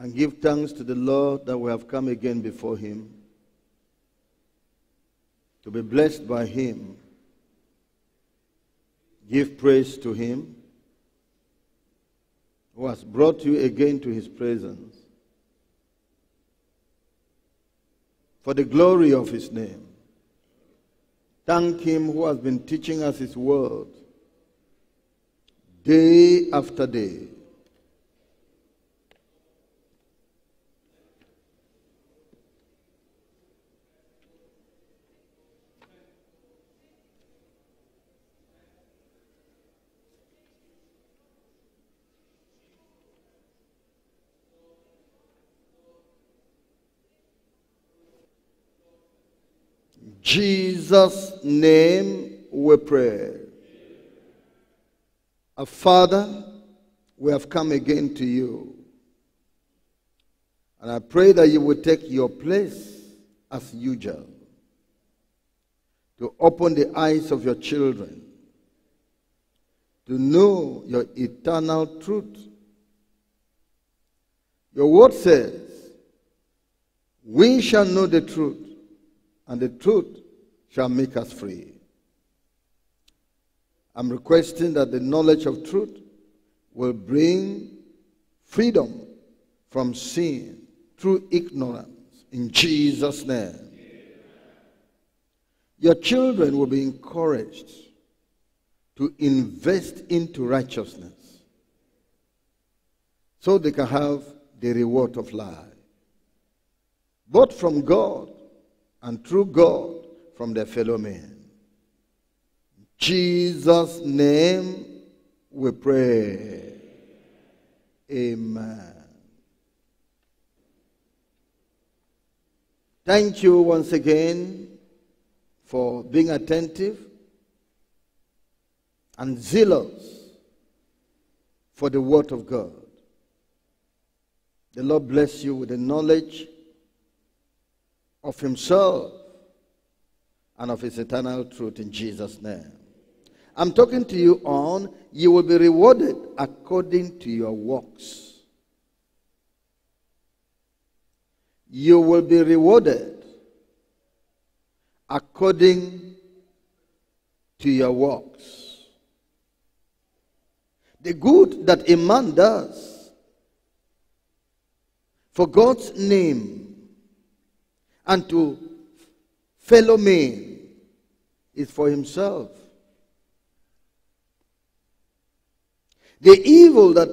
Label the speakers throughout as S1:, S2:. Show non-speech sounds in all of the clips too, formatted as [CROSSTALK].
S1: and give thanks to the Lord that we have come again before Him to be blessed by Him. Give praise to Him who has brought you again to His presence for the glory of His name. Thank Him who has been teaching us His word day after day. Jesus' name we pray. Our Father, we have come again to you. And I pray that you will take your place as usual to open the eyes of your children to know your eternal truth. Your word says, We shall know the truth, and the truth shall make us free. I'm requesting that the knowledge of truth will bring freedom from sin through ignorance. In Jesus' name. Your children will be encouraged to invest into righteousness so they can have the reward of life, both from God and through God from their fellow men. In Jesus' name we pray. Amen. Thank you once again for being attentive and zealous for the Word of God. The Lord bless you with the knowledge of Himself and of His eternal truth in Jesus' name. I'm talking to you on you will be rewarded according to your works. You will be rewarded according to your works. The good that a man does for God's name and to fellow men is for himself. The evil that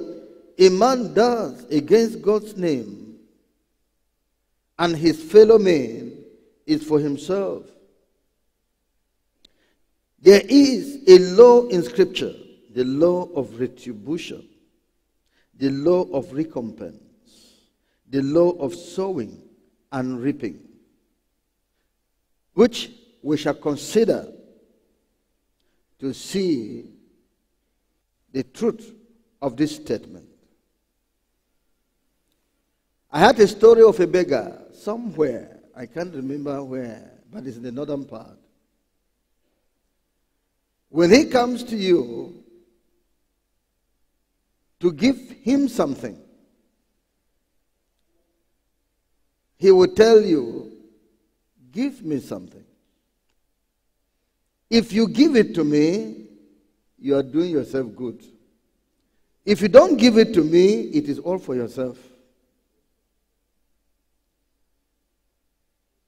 S1: a man does against God's name and his fellow men is for himself. There is a law in Scripture, the law of retribution, the law of recompense, the law of sowing and reaping, which we shall consider to see the truth of this statement. I had a story of a beggar somewhere. I can't remember where, but it's in the northern part. When he comes to you to give him something, he will tell you, Give me something. If you give it to me, you are doing yourself good. If you don't give it to me, it is all for yourself.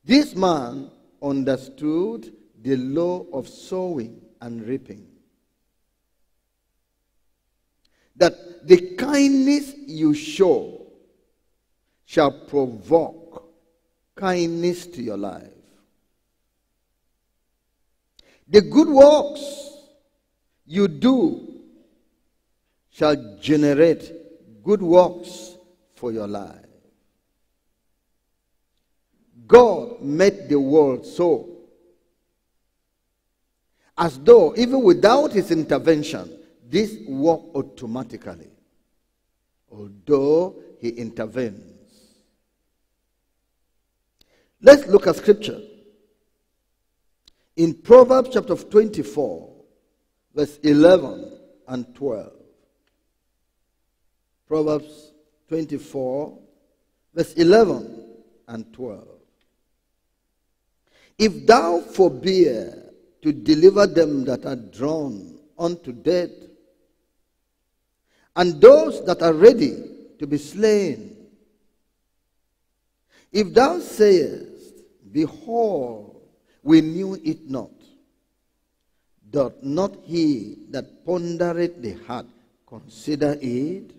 S1: This man understood the law of sowing and reaping. That the kindness you show shall provoke kindness to your life. The good works you do shall generate good works for your life. God made the world so as though even without his intervention, this worked automatically. Although he intervenes. Let's look at scripture. In Proverbs chapter 24, verse 11 and 12. Proverbs 24, Verse 11 and 12. If thou forbear to deliver them that are drawn unto death, and those that are ready to be slain, if thou sayest, Behold, we knew it not, doth not he that pondereth the heart consider it?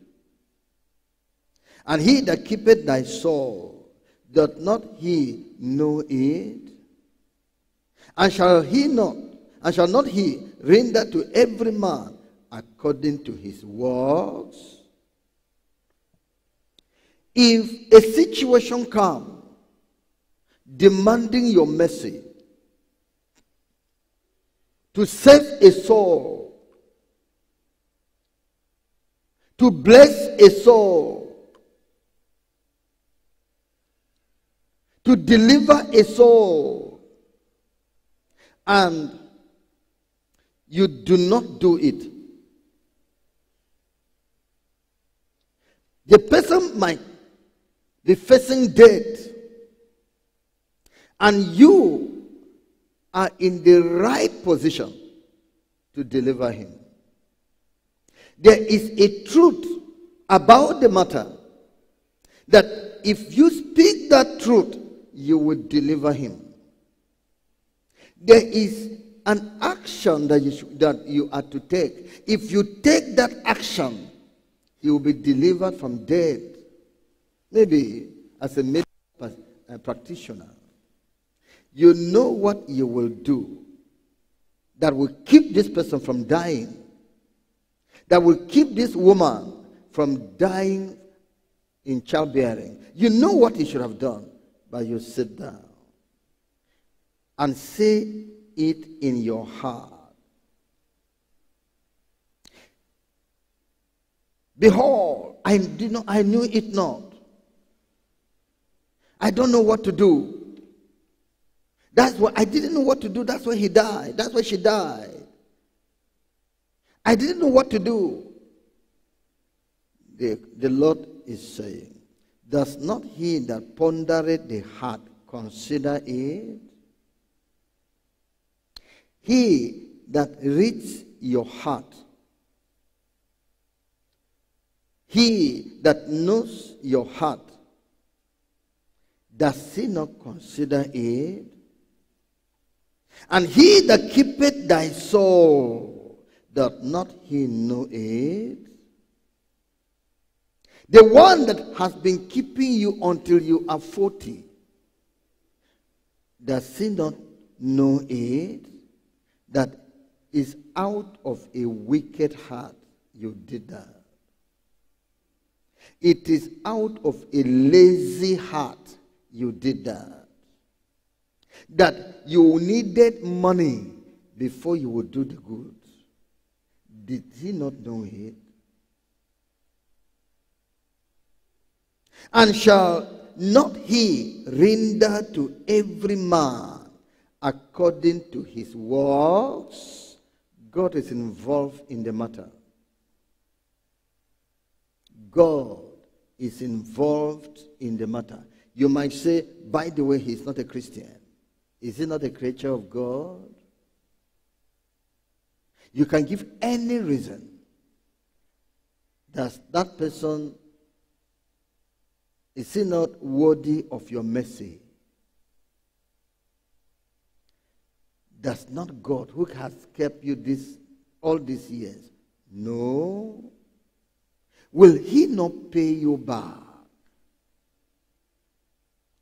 S1: And he that keepeth thy soul, doth not he know it? And shall he not, and shall not he render to every man according to his works? If a situation come demanding your mercy to save a soul, to bless a soul, to deliver a soul, and you do not do it, the person might be facing death, and you are in the right position to deliver him. There is a truth about the matter that if you speak that truth, you will deliver him. There is an action that you, should, that you are to take. If you take that action, he will be delivered from death. Maybe as a medical practitioner, you know what you will do that will keep this person from dying, that will keep this woman from dying in childbearing. You know what you should have done, but you sit down and say it in your heart. Behold, I did not I knew it not. I don't know what to do. That's why I didn't know what to do. That's why he died. That's why she died. I didn't know what to do. The, the Lord is saying, Does not he that pondereth the heart consider it? He that reads your heart, he that knows your heart, does he not consider it? And he that keepeth thy soul, doth not he know it? The one that has been keeping you until you are 40, does he not know it? That is out of a wicked heart you did that. It is out of a lazy heart you did that that you needed money before you would do the good. Did he not know it? And shall not he render to every man according to his works? God is involved in the matter. God is involved in the matter. You might say, by the way, he's not a Christian. Is he not a creature of God? You can give any reason that that person is he not worthy of your mercy? Does not God, who has kept you this all these years, no? Will he not pay you back?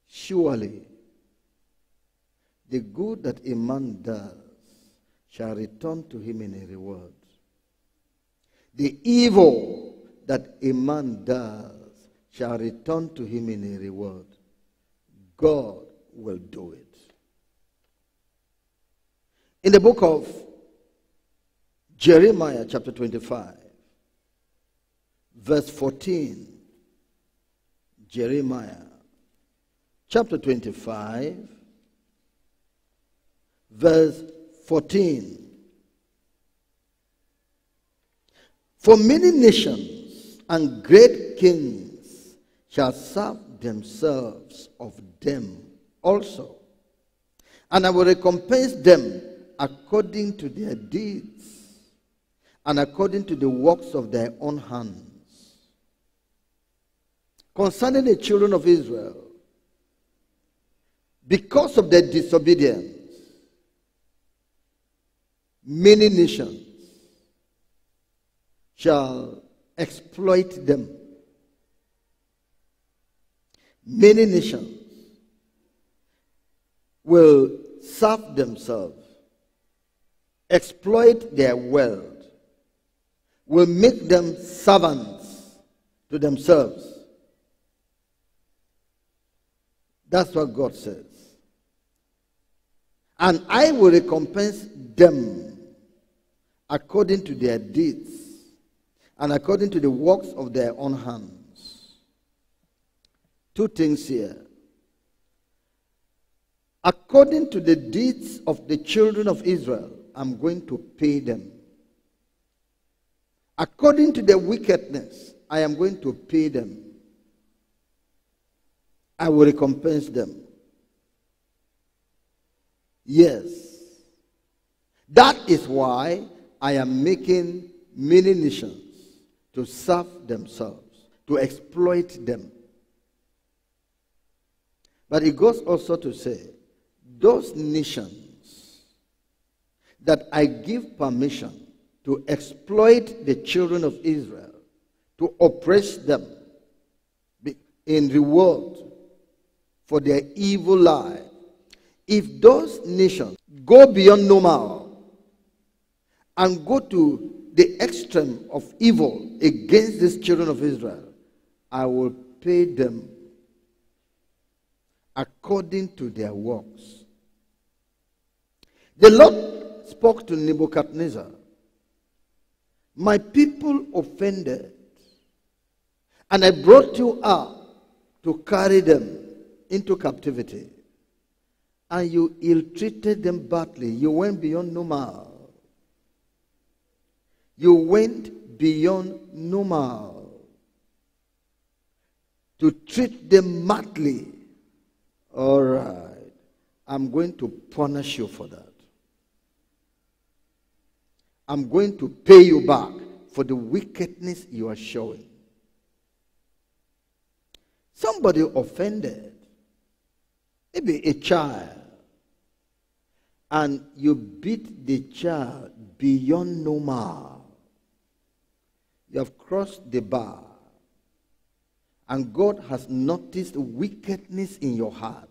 S1: Surely the good that a man does shall return to him in a reward. The evil that a man does shall return to him in a reward. God will do it. In the book of Jeremiah, chapter 25, verse 14, Jeremiah, chapter 25, verse 14. For many nations and great kings shall serve themselves of them also. And I will recompense them according to their deeds and according to the works of their own hands. Concerning the children of Israel, because of their disobedience, many nations shall exploit them. Many nations will serve themselves, exploit their wealth, will make them servants to themselves. That's what God says. And I will recompense them according to their deeds and according to the works of their own hands. Two things here. According to the deeds of the children of Israel, I'm going to pay them. According to their wickedness, I am going to pay them. I will recompense them. Yes. That is why I am making many nations to serve themselves, to exploit them. But it goes also to say, those nations that I give permission to exploit the children of Israel, to oppress them in reward for their evil life, if those nations go beyond normal and go to the extreme of evil against these children of Israel, I will pay them according to their works. The Lord spoke to Nebuchadnezzar My people offended, and I brought you up to carry them into captivity. And you ill treated them badly. You went beyond normal. You went beyond normal to treat them madly. All right. I'm going to punish you for that. I'm going to pay you back for the wickedness you are showing. Somebody offended, maybe a child, and you beat the child beyond normal. You have crossed the bar, and God has noticed wickedness in your heart.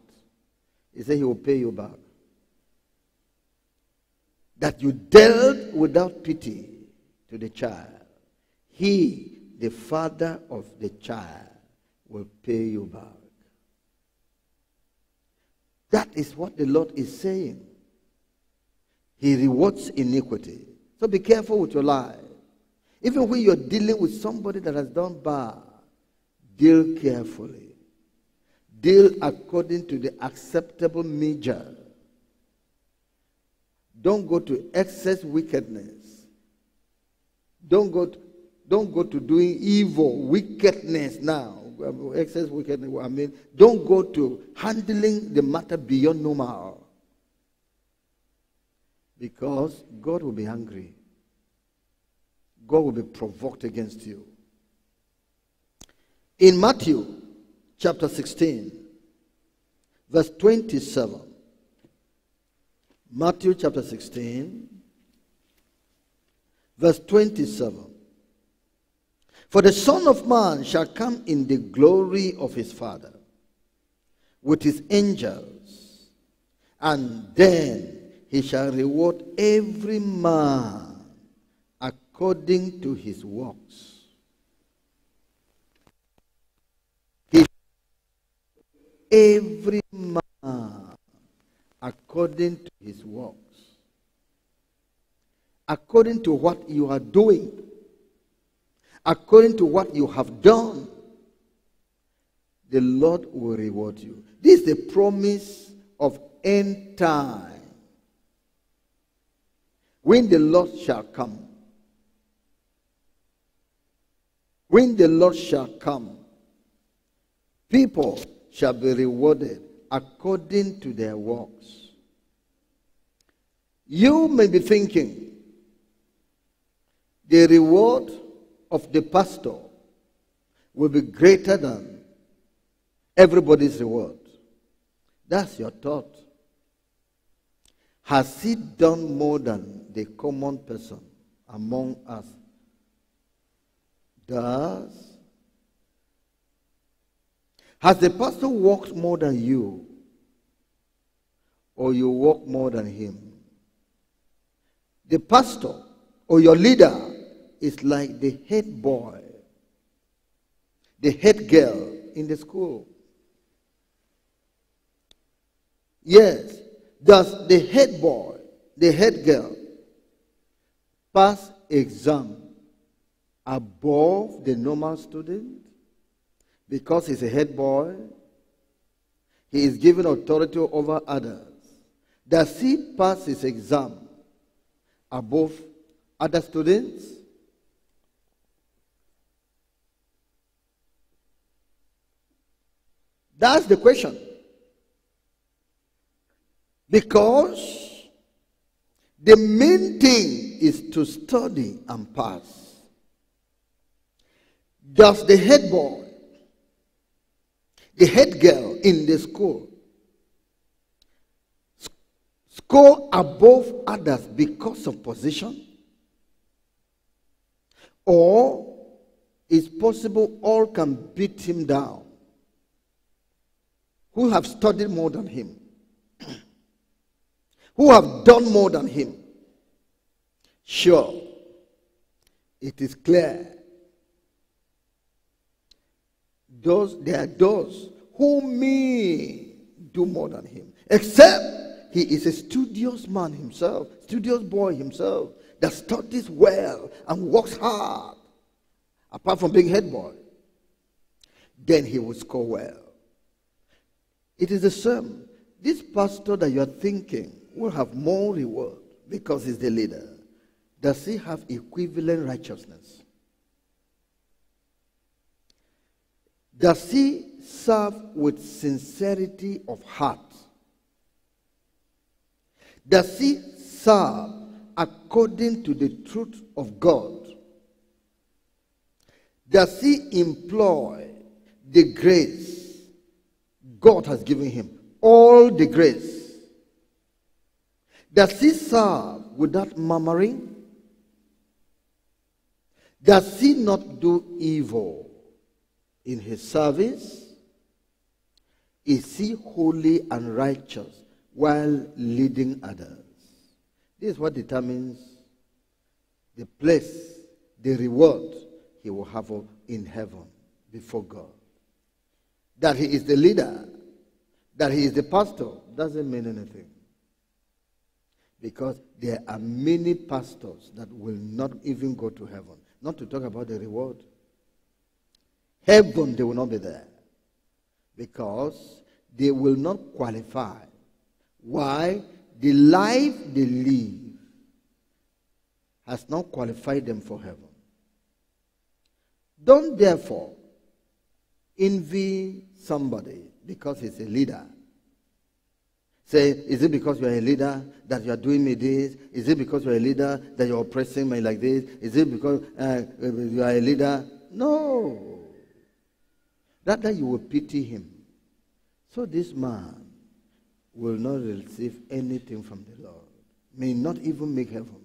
S1: He said He will pay you back that you dealt without pity to the child, he, the father of the child, will pay you back. That is what the Lord is saying. He rewards iniquity. So be careful with your life. Even when you're dealing with somebody that has done bad, deal carefully. Deal according to the acceptable measure don't go to excess wickedness. Don't go to, don't go to doing evil, wickedness now. Excess wickedness, I mean, don't go to handling the matter beyond normal. Because God will be angry. God will be provoked against you. In Matthew chapter 16, verse 27, Matthew chapter 16, verse 27. For the Son of Man shall come in the glory of his Father with his angels, and then he shall reward every man according to his works. He, every man according to his works. According to what you are doing. According to what you have done. The Lord will reward you. This is the promise of end time. When the Lord shall come. When the Lord shall come. People shall be rewarded according to their works. You may be thinking the reward of the pastor will be greater than everybody's reward. That's your thought. Has he done more than the common person among us does? Has the pastor walked more than you? Or you work more than him? The pastor or your leader is like the head boy, the head girl in the school. Yes, does the head boy, the head girl, pass exam above the normal student because he's a head boy? He is given authority over others. Does he pass his exam above other students? That's the question. Because the main thing is to study and pass. Does the head boy, the head girl in the school, score above others because of position? Or is possible all can beat him down? Who have studied more than him? [CLEARS THROAT] Who have done more than him? Sure, it is clear. Those, there are those who may do more than him, except he is a studious man himself, studious boy himself, that studies well and works hard, apart from being head boy. Then he will score well. It is the same. This pastor that you are thinking will have more reward because he's the leader. Does he have equivalent righteousness? Does he serve with sincerity of heart? Does he serve according to the truth of God? Does he employ the grace God has given him? All the grace. Does he serve without murmuring? Does he not do evil in his service? Is he holy and righteous while leading others. This is what determines the place, the reward he will have in heaven before God. That he is the leader, that he is the pastor, doesn't mean anything. Because there are many pastors that will not even go to heaven. Not to talk about the reward. Heaven, they will not be there. Because they will not qualify why? The life they live has not qualified them for heaven. Don't therefore envy somebody because he's a leader. Say, is it because you're a leader that you're doing me this? Is it because you're a leader that you're oppressing me like this? Is it because uh, you are a leader? No. That you will pity him. So this man will not receive anything from the Lord, may not even make heaven.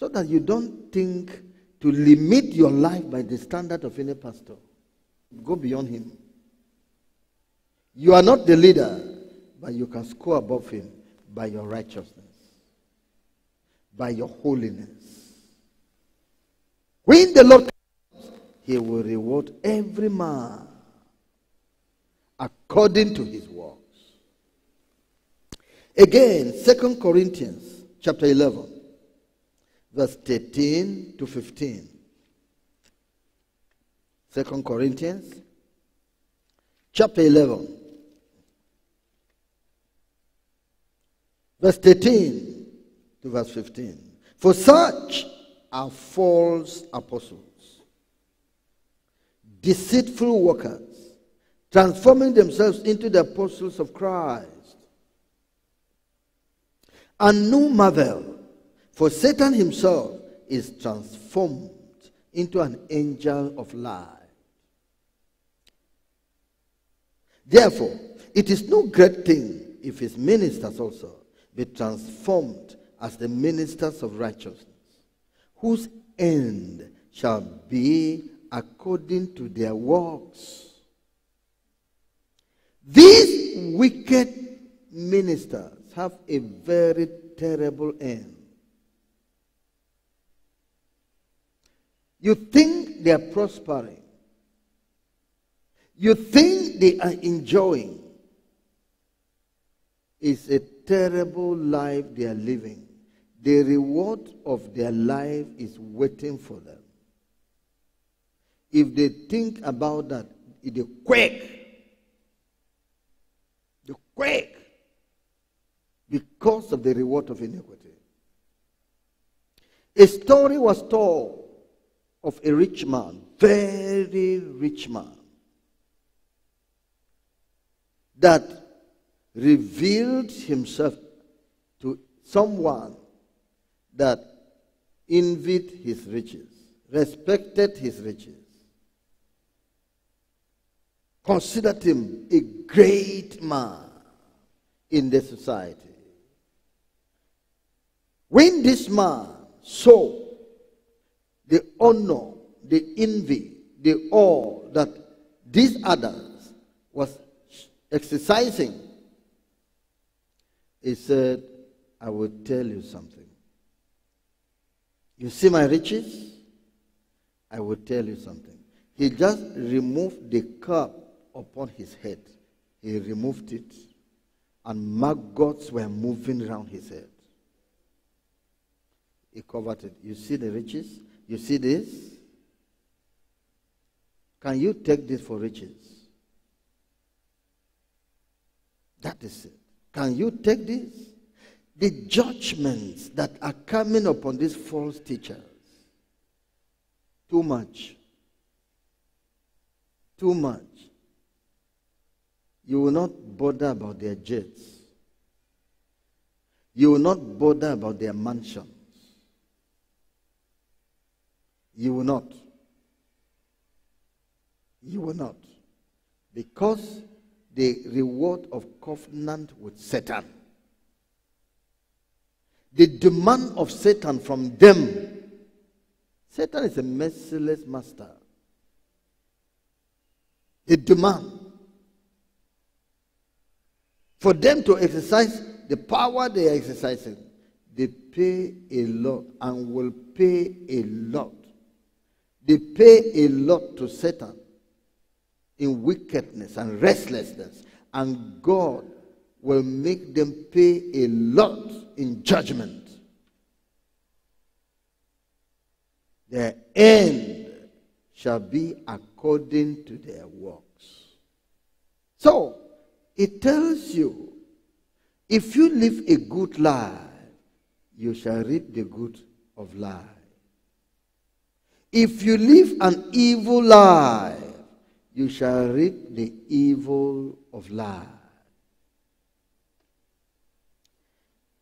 S1: So that you don't think to limit your life by the standard of any pastor. Go beyond him. You are not the leader, but you can score above him by your righteousness, by your holiness. When the Lord he will reward every man according to his works. Again, Second Corinthians chapter 11, verse 13 to 15. Second Corinthians chapter 11, verse 13 to verse 15. For such are false apostles, deceitful workers transforming themselves into the apostles of Christ. And no marvel, for Satan himself is transformed into an angel of light. Therefore, it is no great thing if his ministers also be transformed as the ministers of righteousness, whose end shall be according to their works. These wicked ministers have a very terrible end. You think they are prospering. You think they are enjoying. It's a terrible life they are living. The reward of their life is waiting for them. If they think about that, they quake. They quake because of the reward of iniquity. A story was told of a rich man, very rich man, that revealed himself to someone that envied his riches, respected his riches, considered him a great man in the society. When this man saw the honor, the envy, the awe that these others was exercising, he said, I will tell you something. You see my riches? I will tell you something. He just removed the cap upon his head. He removed it, and maggots were moving around his head. He covered it. You see the riches? You see this? Can you take this for riches? That is it. Can you take this? The judgments that are coming upon these false teachers. Too much. Too much. You will not bother about their jets. You will not bother about their mansions. You will not. You will not. Because the reward of covenant with Satan. The demand of Satan from them. Satan is a merciless master. The demand for them to exercise the power they are exercising, they pay a lot and will pay a lot. They pay a lot to Satan in wickedness and restlessness, and God will make them pay a lot in judgment. Their end shall be according to their works. So, it tells you if you live a good life, you shall reap the good of life. If you live an evil life, you shall reap the evil of life.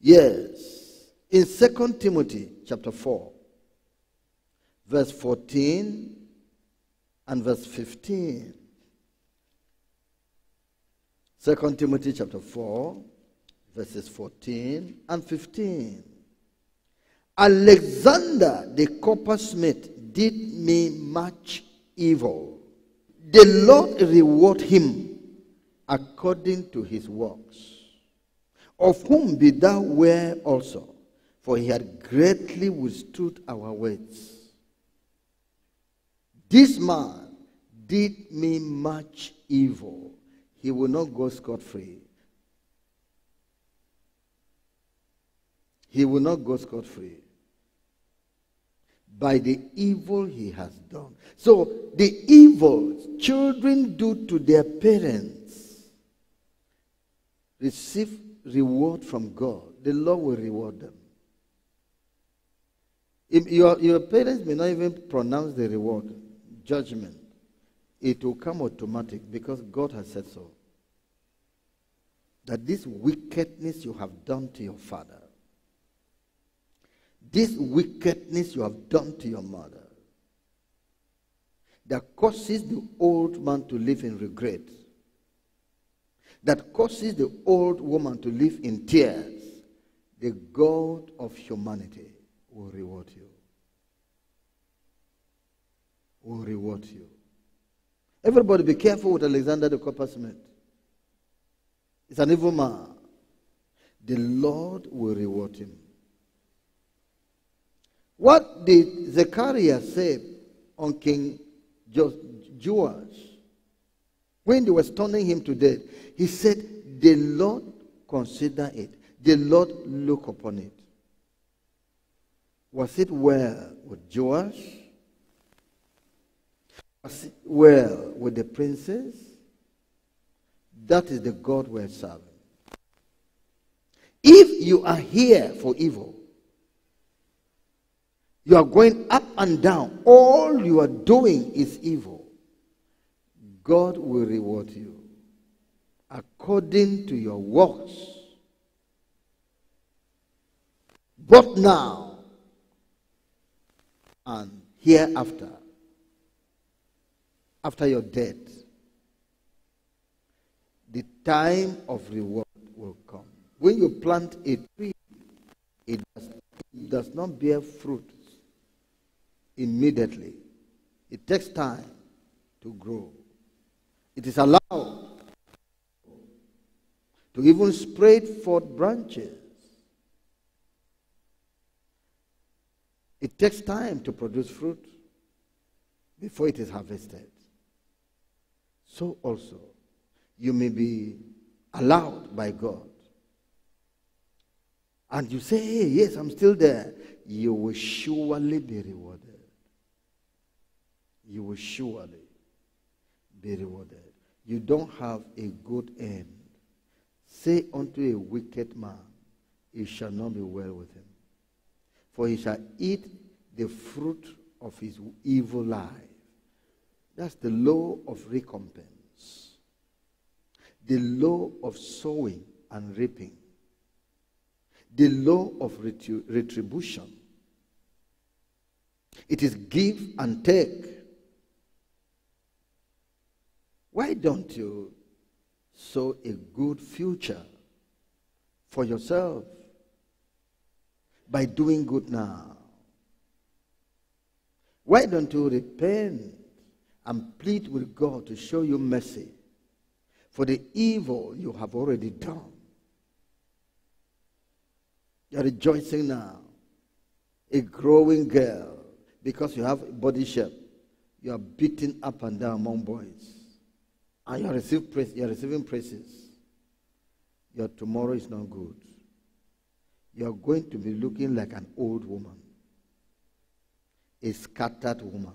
S1: Yes. In 2 Timothy chapter 4, verse 14 and verse 15. 2 Timothy chapter 4, verses 14 and 15. Alexander the coppersmith did me much evil. The Lord reward him according to his works, of whom be thou ware also, for he had greatly withstood our words. This man did me much evil he will not go scot free. He will not go scot free by the evil he has done. So, the evil children do to their parents receive reward from God. The Lord will reward them. If your, your parents may not even pronounce the reward, judgment. It will come automatic because God has said so. That this wickedness you have done to your father, this wickedness you have done to your mother, that causes the old man to live in regret, that causes the old woman to live in tears, the God of humanity will reward you. Will reward you. Everybody be careful with Alexander the coppersmith. He's an evil man. The Lord will reward him. What did Zechariah say on King Joash when they were stoning him to death? He said, The Lord consider it, the Lord look upon it. Was it well with Joash? Well with the princes? That is the God we're serving. If you are here for evil, you are going up and down. All you are doing is evil. God will reward you according to your works. Both now and hereafter, after your death, the time of reward will come. When you plant a tree, it does, it does not bear fruit immediately. It takes time to grow. It is allowed to even spread forth branches. It takes time to produce fruit before it is harvested. So also, you may be allowed by God. And you say, hey, yes, I'm still there. You will surely be rewarded you will surely be rewarded. You don't have a good end. Say unto a wicked man, it shall not be well with him. For he shall eat the fruit of his evil life. That's the law of recompense. The law of sowing and reaping. The law of retribution. It is give and take. Why don't you sow a good future for yourself by doing good now? Why don't you repent and plead with God to show you mercy for the evil you have already done? You're rejoicing now. A growing girl, because you have body shape, you are beaten up and down among boys and you are, receive praise, you are receiving praises, your tomorrow is not good. You are going to be looking like an old woman, a scattered woman,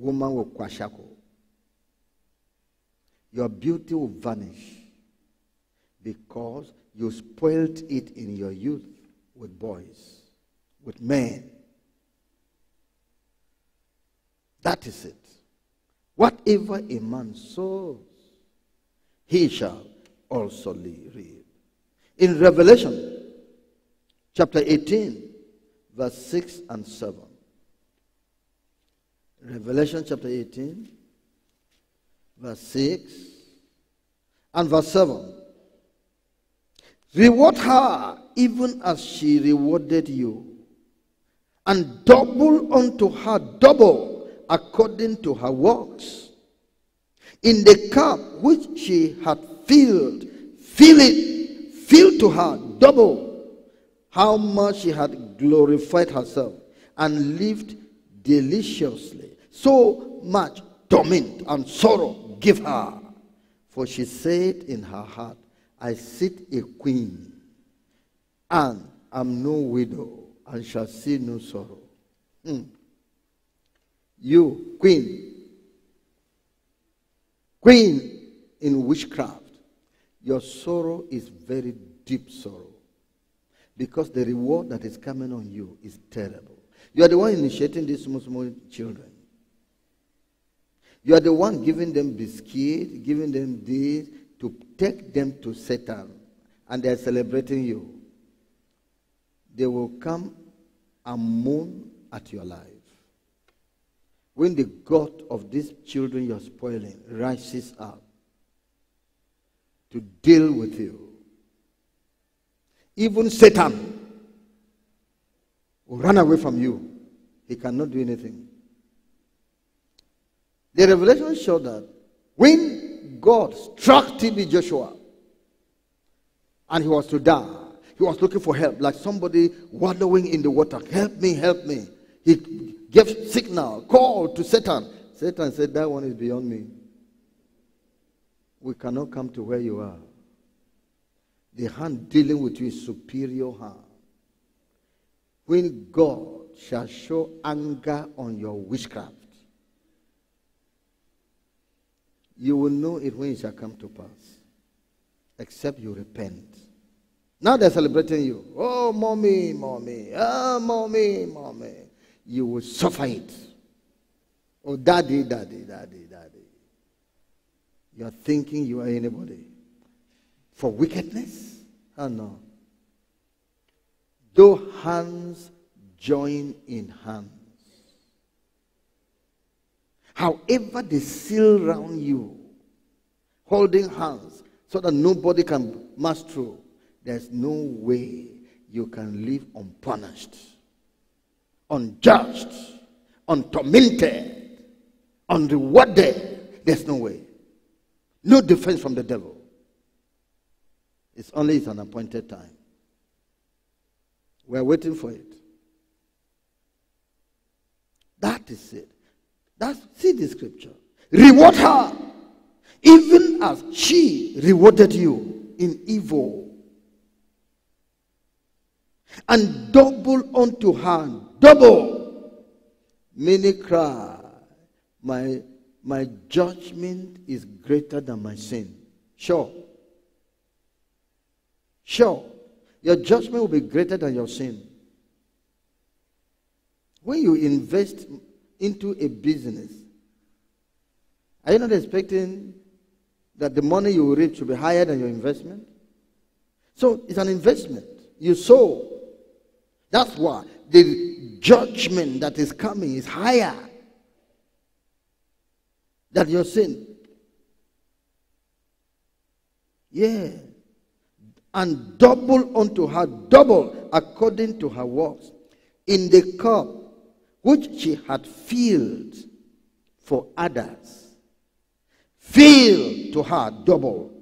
S1: woman with kwashiorkor. Your beauty will vanish because you spoilt it in your youth with boys, with men. That is it. Whatever a man sows, he shall also reap. In Revelation chapter 18, verse 6 and 7. Revelation chapter 18, verse 6 and verse 7. Reward her even as she rewarded you, and double unto her double according to her works. In the cup which she had filled, fill it, fill to her double how much she had glorified herself and lived deliciously. So much torment and sorrow give her. For she said in her heart, I sit a queen and am no widow and shall see no sorrow. Hmm. You, queen, queen in witchcraft, your sorrow is very deep sorrow. Because the reward that is coming on you is terrible. You are the one initiating these small children. You are the one giving them biscuit, giving them this to take them to Satan. And they are celebrating you. They will come and moon at your life. When the God of these children you're spoiling rises up to deal with you, even Satan will run away from you. He cannot do anything. The revelation showed that when God struck TB Joshua and he was to die, he was looking for help, like somebody wallowing in the water. Help me, help me. He gave signal, call to Satan. Satan said, That one is beyond me. We cannot come to where you are. The hand dealing with you is superior hand. When God shall show anger on your witchcraft, you will know it when it shall come to pass, except you repent. Now they're celebrating you. Oh, mommy, mommy. Oh, mommy, mommy. You will suffer it. Oh, daddy, daddy, daddy, daddy. You're thinking you are anybody. For wickedness? Oh, no. Though hands join in hands. However, they seal round you, holding hands so that nobody can march through there's no way you can live unpunished, unjudged, untormented, unrewarded. There's no way. No defense from the devil. It's only an appointed time. We're waiting for it. That is it. That's see the scripture. Reward her, even as she rewarded you in evil and double unto her, double. Many cry, my, my judgment is greater than my sin. Sure. Sure. Your judgment will be greater than your sin. When you invest into a business, are you not expecting that the money you will reap should be higher than your investment? So it's an investment. You sow. That's why the judgment that is coming is higher than your sin. Yeah. And double unto her, double according to her works. In the cup which she had filled for others, filled to her double.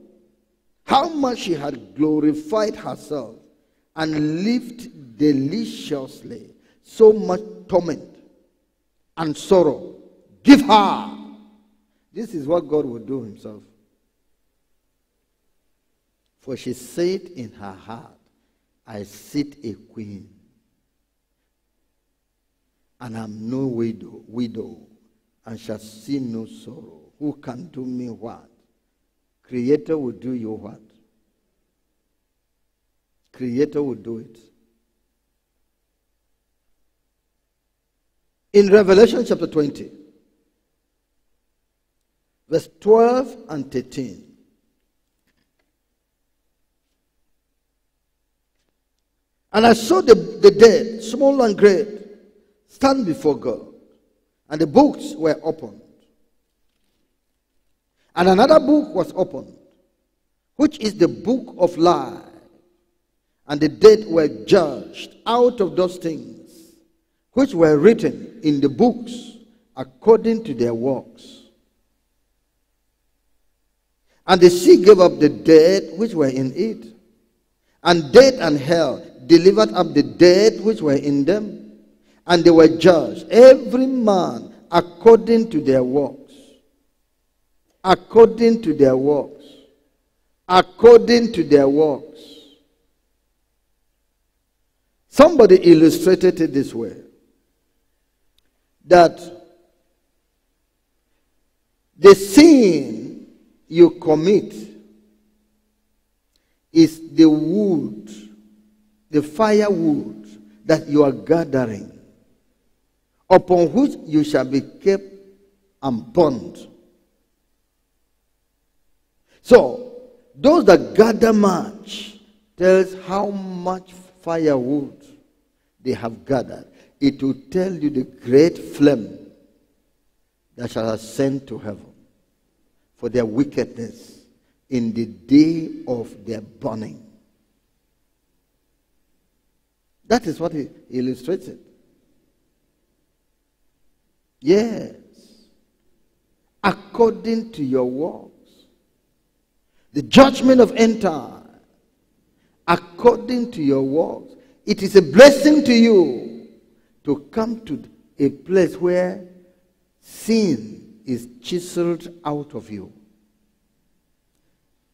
S1: How much she had glorified herself and lived deliciously so much torment and sorrow. Give her. This is what God will do himself. For she said in her heart, I sit a queen, and I'm no widow, widow, and shall see no sorrow. Who can do me what? Creator will do you what? Creator will do it. In Revelation chapter 20, verse 12 and 13. And I saw the, the dead, small and great, stand before God, and the books were opened. And another book was opened, which is the book of life. And the dead were judged out of those things which were written in the books according to their works. And the sea gave up the dead which were in it. And death and hell delivered up the dead which were in them. And they were judged, every man according to their works. According to their works. According to their works. Somebody illustrated it this way that the sin you commit is the wood, the firewood that you are gathering, upon which you shall be kept and burned. So, those that gather much tells how much firewood they have gathered. It will tell you the great flame that shall ascend to heaven for their wickedness in the day of their burning. That is what he illustrates it. Yes. According to your works. The judgment of time. According to your works. It is a blessing to you to come to a place where sin is chiseled out of you.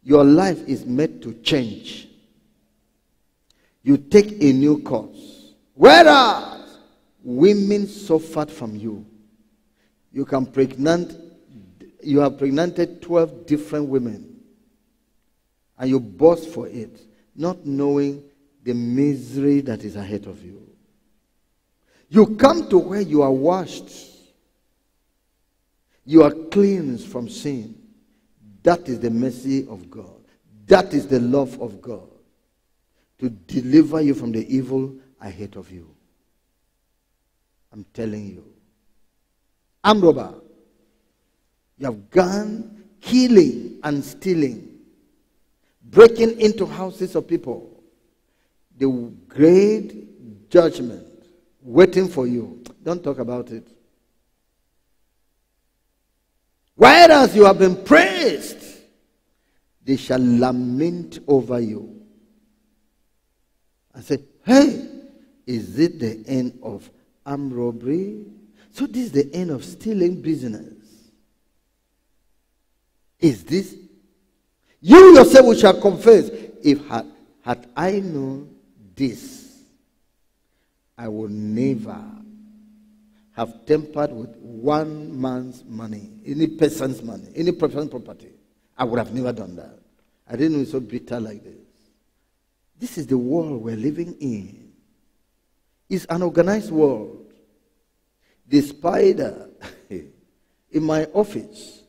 S1: Your life is made to change. You take a new course. Whereas women suffered from you. You can pregnant, you have pregnanted 12 different women. And you boast for it, not knowing the misery that is ahead of you. You come to where you are washed. You are cleansed from sin. That is the mercy of God. That is the love of God to deliver you from the evil ahead of you. I'm telling you. I'm robber. You have gone killing and stealing, breaking into houses of people. The great judgment waiting for you. Don't talk about it. Whereas you have been praised, they shall lament over you. I said, Hey, is it the end of armed robbery? So this is the end of stealing business. Is this? You yourself we shall confess, if had, had I known this, I would never have tempered with one man's money, any person's money, any person's property. I would have never done that. I didn't know it's so bitter like this. This is the world we're living in. It's an organized world. The spider uh, [LAUGHS] in my office,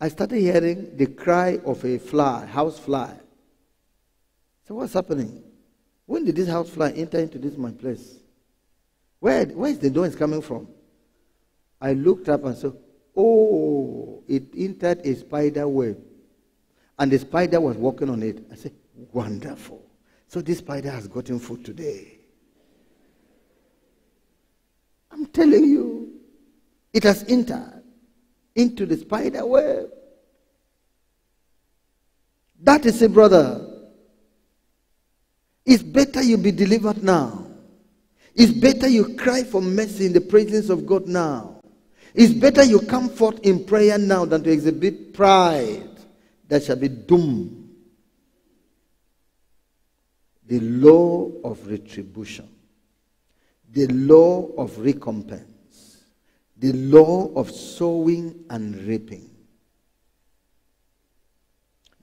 S1: I started hearing the cry of a fly, house fly. So what's happening? When did this house fly enter into this my place? Where, where is the noise coming from? I looked up and said, Oh, it entered a spider web. And the spider was walking on it. I said, Wonderful. So this spider has gotten food today. I'm telling you, it has entered into the spider web. That is a brother. It's better you be delivered now. It's better you cry for mercy in the presence of God now. It's better you come forth in prayer now than to exhibit pride that shall be doomed. The law of retribution, the law of recompense, the law of sowing and reaping.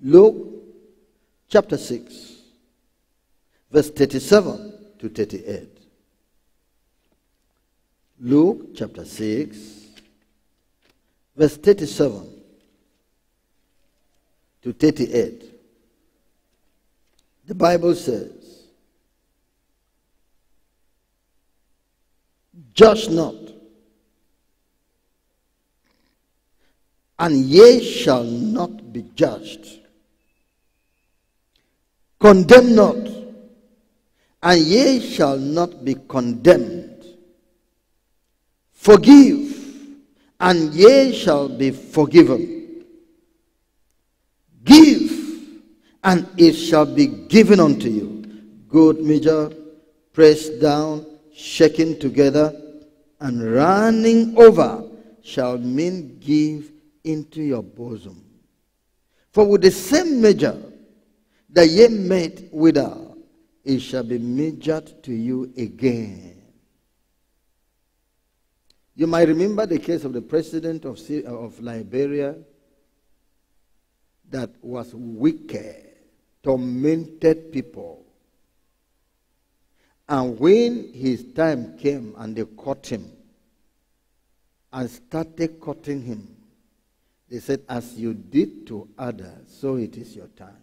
S1: Luke chapter 6, verse 37 to 38. Luke chapter 6, verse 37 to 38. The Bible says, Judge not, and ye shall not be judged. Condemn not, and ye shall not be condemned. Forgive, and ye shall be forgiven. Give, and it shall be given unto you. Good measure, pressed down, shaken together, and running over shall men give into your bosom. For with the same measure that ye met withal, it shall be measured to you again. You might remember the case of the president of, uh, of Liberia that was wicked, tormented people. And when his time came and they caught him and started cutting him. They said, As you did to others, so it is your time.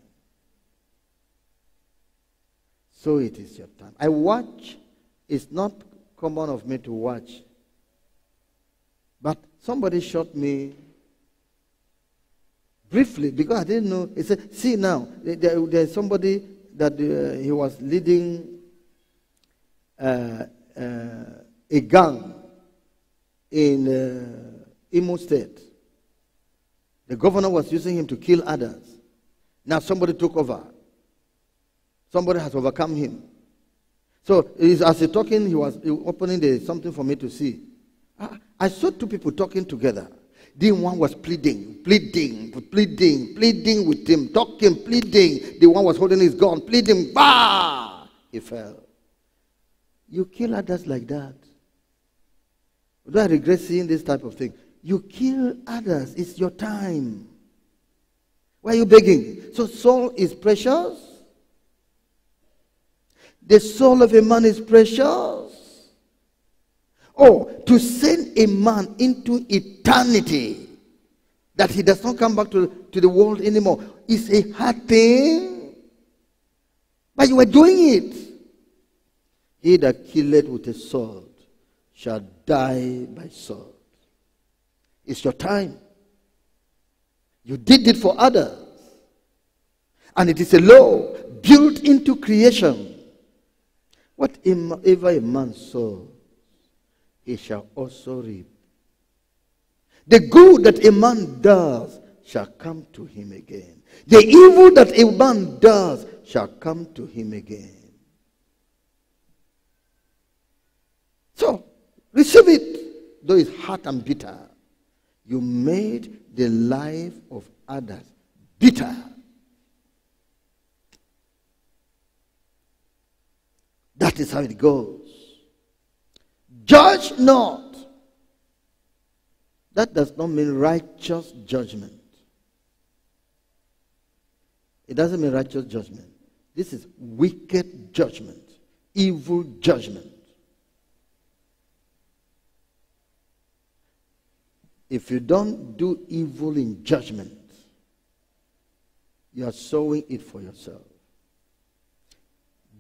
S1: So it is your time. I watch. It's not common of me to watch. But somebody shot me briefly because I didn't know. He said, See now, there, there's somebody that uh, he was leading uh, uh, a gang in uh, Imo State. The governor was using him to kill others. Now somebody took over. Somebody has overcome him. So as he's talking, he was opening the, something for me to see. I, I saw two people talking together. The one was pleading, pleading, pleading, pleading with him, talking, pleading. The one was holding his gun, pleading. Bah! He fell. You kill others like that. Do I regret seeing this type of thing? You kill others. It's your time. Why are you begging? So soul is precious. The soul of a man is precious. Oh, to send a man into eternity that he does not come back to, to the world anymore is a hard thing. But you are doing it. He that killeth with a sword shall die by sword. It's your time. You did it for others. And it is a law built into creation. Whatever a man sows, he shall also reap. The good that a man does shall come to him again. The evil that a man does shall come to him again. So, receive it, though it's hot and bitter. You made the life of others bitter. That is how it goes. Judge not. That does not mean righteous judgment. It doesn't mean righteous judgment. This is wicked judgment, evil judgment. If you don't do evil in judgment, you are sowing it for yourself.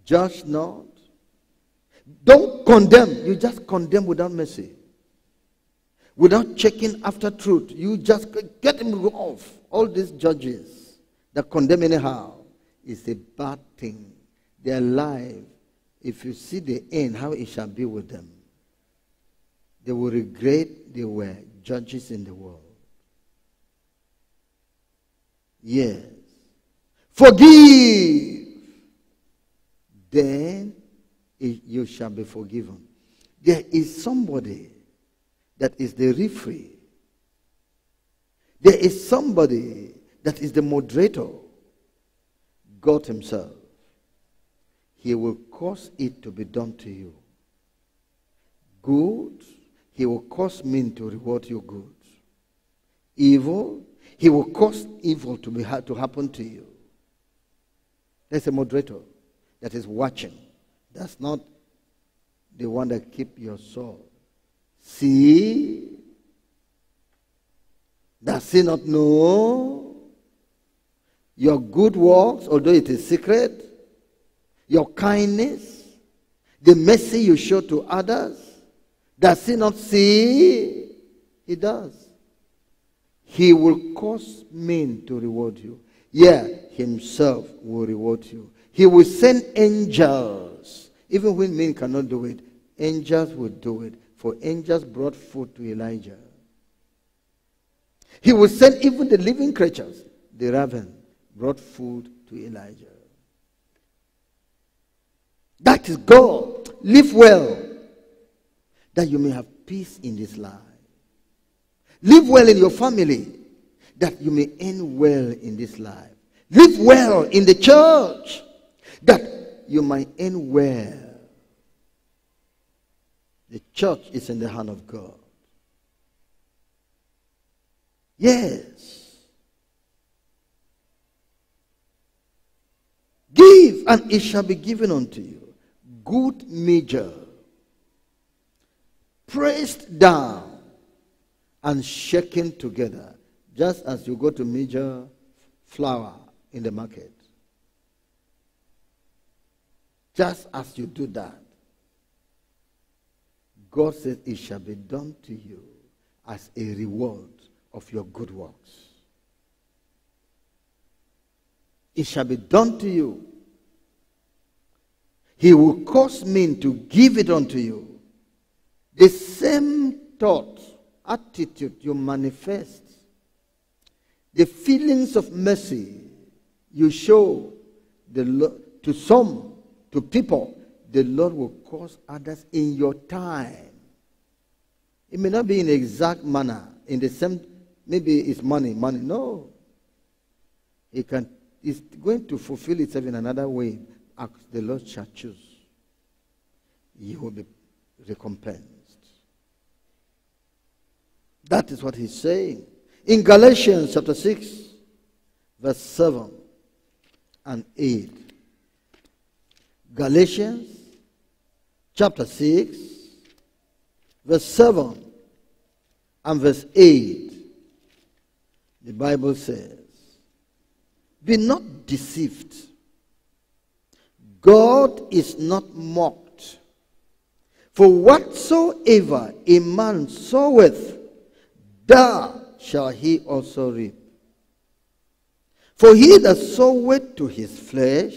S1: Judge not. Don't condemn. You just condemn without mercy. Without checking after truth. You just get them off. All these judges that condemn anyhow is a bad thing. Their life, if you see the end, how it shall be with them, they will regret they were judges in the world. Yes. Forgive. Then you shall be forgiven. There is somebody that is the referee. There is somebody that is the moderator. God Himself. He will cause it to be done to you. Good he will cause men to reward you good. Evil, he will cause evil to, be, to happen to you. There's a moderator that is watching. That's not the one that keep your soul. See? Does he not know? Your good works, although it is secret, your kindness, the mercy you show to others, does he not see? He does. He will cause men to reward you. Yeah, himself will reward you. He will send angels. Even when men cannot do it, angels will do it. For angels brought food to Elijah. He will send even the living creatures. The raven brought food to Elijah. That is God. Live well that you may have peace in this life. Live well in your family that you may end well in this life. Live well in the church that you might end well. The church is in the hand of God. Yes. Give, and it shall be given unto you. Good measure pressed down, and shaken together, just as you go to measure flour in the market. Just as you do that, God says it shall be done to you as a reward of your good works. It shall be done to you. He will cause men to give it unto you. The same thought, attitude you manifest, the feelings of mercy you show the, to some, to people, the Lord will cause others in your time. It may not be in exact manner, in the same, maybe it's money, money. No. It can, it's going to fulfill itself in another way the Lord shall choose. You will be recompensed. That is what he's saying. In Galatians chapter 6, verse 7 and 8. Galatians chapter 6, verse 7 and verse 8, the Bible says, Be not deceived. God is not mocked. For whatsoever a man soweth, that shall he also reap. For he that soweth to his flesh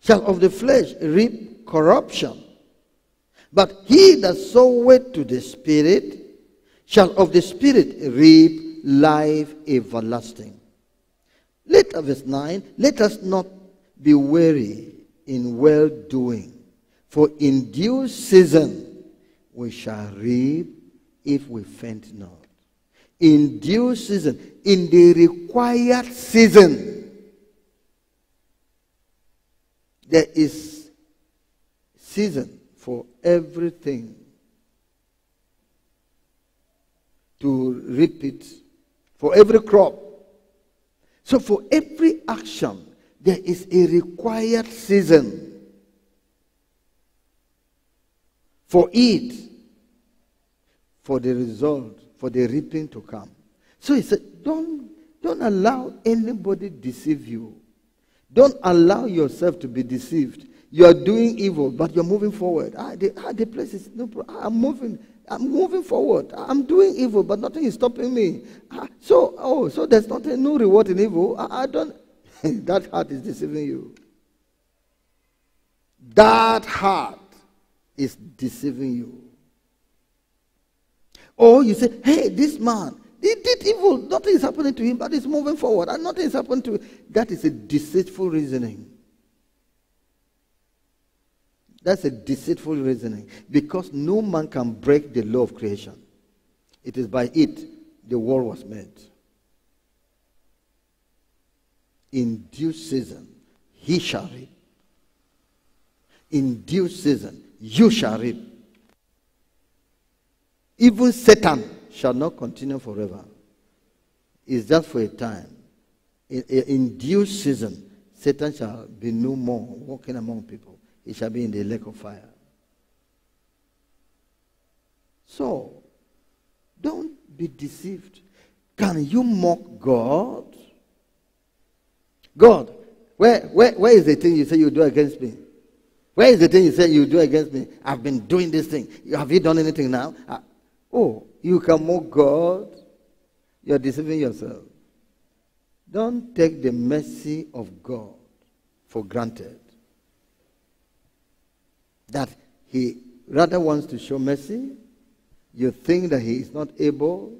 S1: shall of the flesh reap corruption. But he that soweth to the Spirit shall of the Spirit reap life everlasting. Later, verse 9, let us not be weary in well doing, for in due season we shall reap if we faint not. In due season, in the required season, there is season for everything to repeat for every crop. So for every action, there is a required season for it, for the result, for the reaping to come. So he said, don't, don't allow anybody deceive you. Don't allow yourself to be deceived. You are doing evil, but you're moving forward. Ah, the, ah, the place is no problem. I'm moving. I'm moving forward. I'm doing evil, but nothing is stopping me. Ah, so, oh, so there's nothing, no reward in evil. I, I don't. [LAUGHS] that heart is deceiving you. That heart is deceiving you. Or you say, hey, this man, he did evil. Nothing is happening to him, but he's moving forward. And nothing is happening to him. That is a deceitful reasoning. That's a deceitful reasoning because no man can break the law of creation. It is by it the world was made. In due season, he shall reap. In due season, you shall reap. Even Satan shall not continue forever. It's just for a time. In, in due season, Satan shall be no more walking among people he shall be in the lake of fire. So, don't be deceived. Can you mock God? God, where, where, where is the thing you say you do against me? Where is the thing you say you do against me? I've been doing this thing. Have you done anything now? Uh, oh, you can mock God? You're deceiving yourself. Don't take the mercy of God for granted that he rather wants to show mercy. You think that he is not able.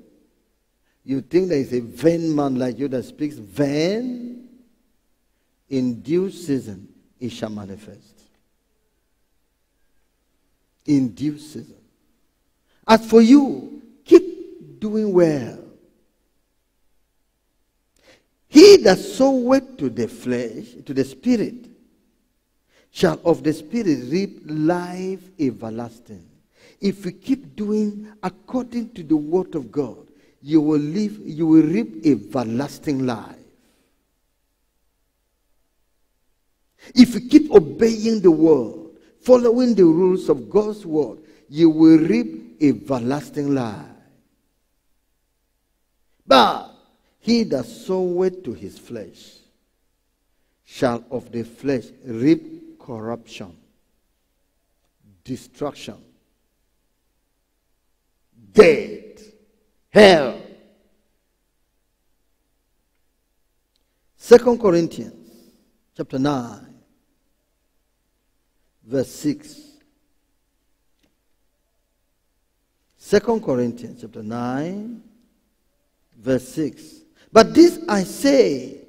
S1: You think that he's a vain man like you that speaks vain. In due season, it shall manifest. In due season. As for you, keep doing well. He that soweth to the flesh, to the spirit, shall of the Spirit reap life everlasting. If you keep doing according to the word of God, you will live, you will reap everlasting life. If you keep obeying the word, following the rules of God's word, you will reap everlasting life. But he that soweth to his flesh shall of the flesh reap corruption, destruction, death, hell. Second Corinthians chapter 9, verse 6. Second Corinthians chapter 9, verse 6. But this I say,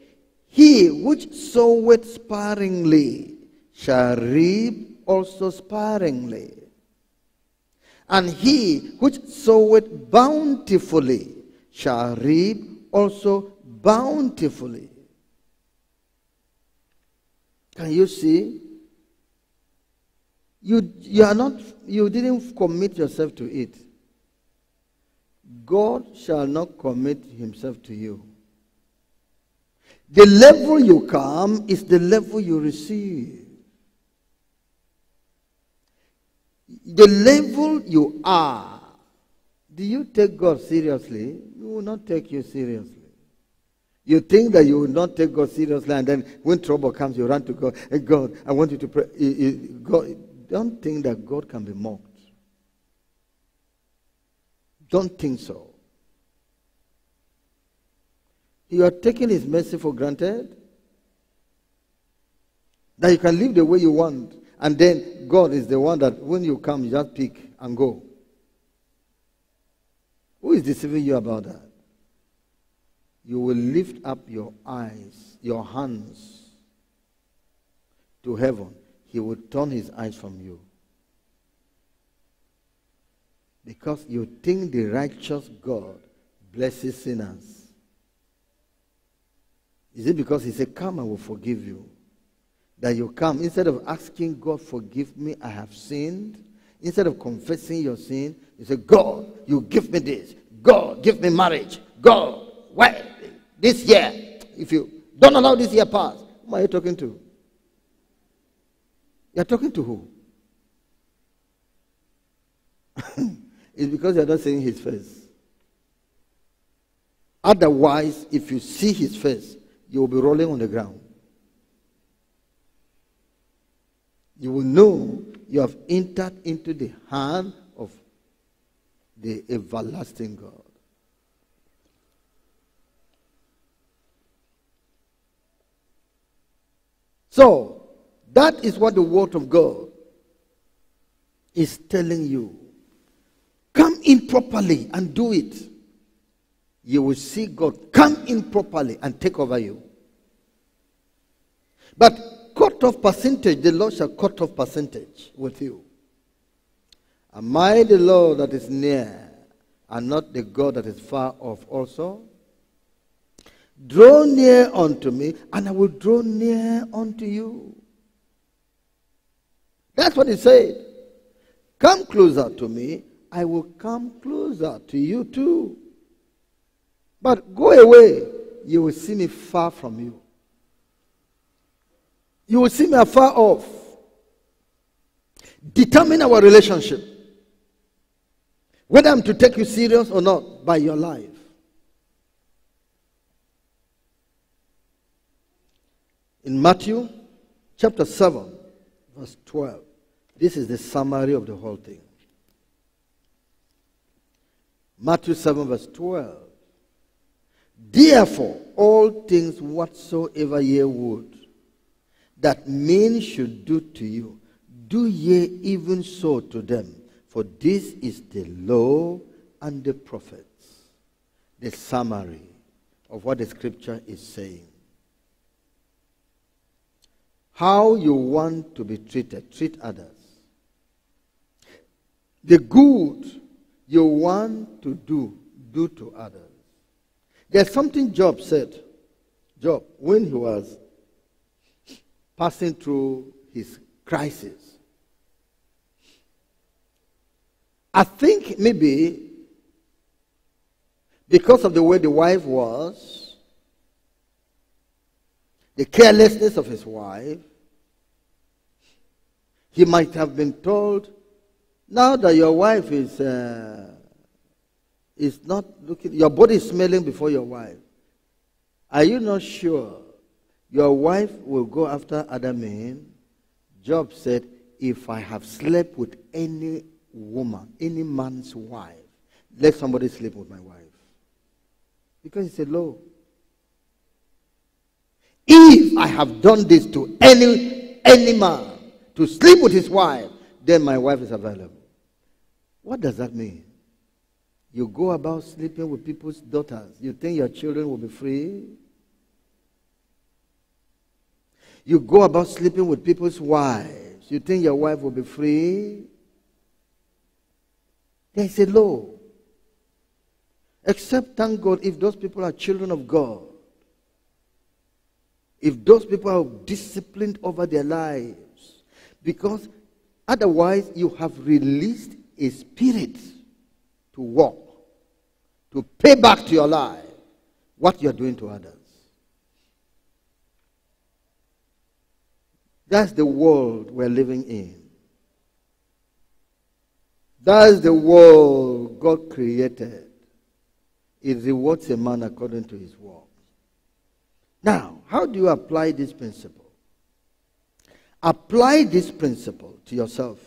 S1: he which soweth sparingly shall reap also sparingly. And he which soweth bountifully shall reap also bountifully. Can you see? You, you are not you didn't commit yourself to it. God shall not commit himself to you. The level you come is the level you receive. The level you are. Do you take God seriously? He will not take you seriously. You think that you will not take God seriously, and then when trouble comes, you run to God. Hey, God, I want you to pray. God, don't think that God can be mocked. Don't think so. You are taking His mercy for granted. That you can live the way you want. And then God is the one that when you come, you just pick and go. Who is deceiving you about that? You will lift up your eyes, your hands to heaven. He will turn his eyes from you. Because you think the righteous God blesses sinners. Is it because he said, Come, I will forgive you? That you come, instead of asking God, Forgive me, I have sinned, instead of confessing your sin, you say, God, you give me this. God, give me marriage. God, why? This year, if you don't allow this year pass, who are you talking to? You're talking to who? [LAUGHS] it's because you're not seeing his face. Otherwise, if you see his face, you will be rolling on the ground. You will know you have entered into the hand of the everlasting God. So, that is what the Word of God is telling you. In properly and do it you will see God come in properly and take over you. But cut off percentage, the Lord shall cut off percentage with you. Am I the Lord that is near and not the God that is far off also? Draw near unto me, and I will draw near unto you. That's what he said. Come closer to me, I will come closer to you too. But go away, you will see me far from you. You will see me afar off. Determine our relationship. Whether I'm to take you serious or not by your life. In Matthew chapter 7, verse 12, this is the summary of the whole thing. Matthew 7, verse 12. Therefore, all things whatsoever ye would that men should do to you, do ye even so to them. For this is the law and the prophets. The summary of what the scripture is saying. How you want to be treated, treat others. The good you want to do, do to others. There's something Job said. Job, when he was passing through his crisis, I think maybe because of the way the wife was, the carelessness of his wife, he might have been told, now that your wife is uh, is not looking, your body is smelling before your wife. Are you not sure your wife will go after other men? Job said, If I have slept with any woman, any man's wife, let somebody sleep with my wife. Because it's a law. If I have done this to any any man to sleep with his wife, then my wife is available. What does that mean? You go about sleeping with people's daughters. You think your children will be free? You go about sleeping with people's wives. You think your wife will be free? There's a law. Except, thank God, if those people are children of God. If those people are disciplined over their lives. Because otherwise, you have released a spirit to walk, to pay back to your life what you're doing to others. That's the world we're living in. That's the world God created. It rewards a man according to his work. Now, how do you apply this principle? Apply this principle to yourself.